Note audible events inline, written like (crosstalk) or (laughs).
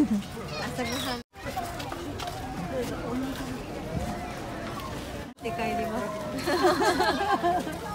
朝ごはん。で (laughs) 帰ります。